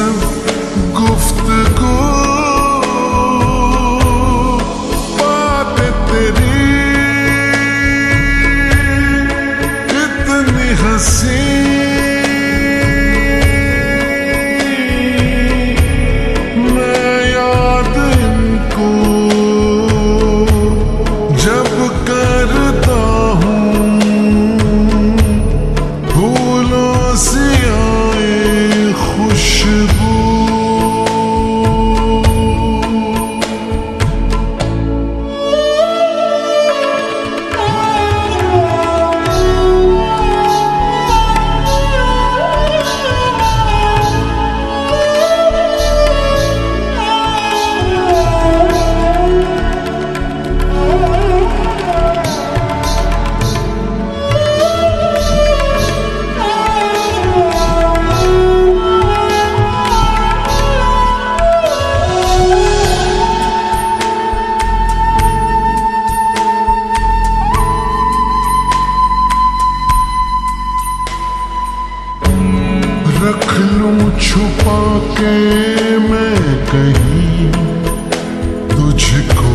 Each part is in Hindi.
coração. कहीं तुझको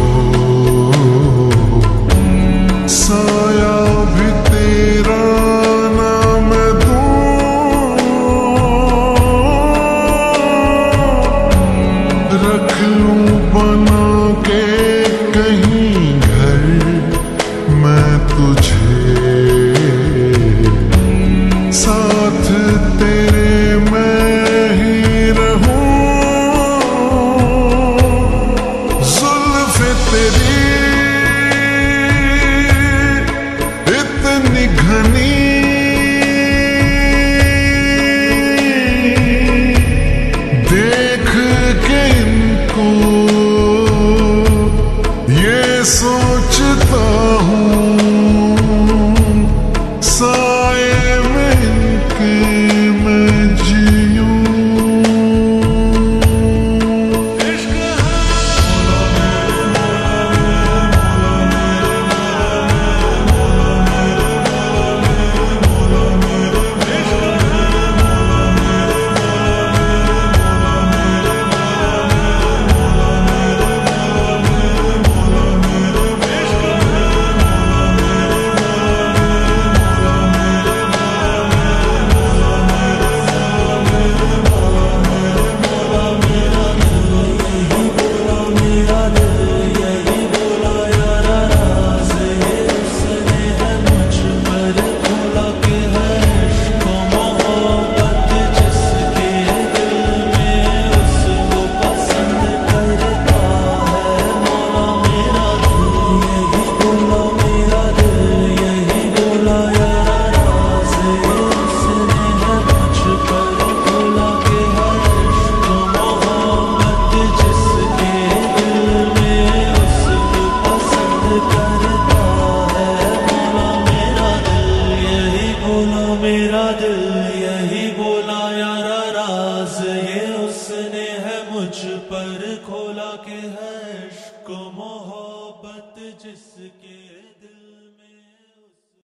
मेरा दिल यही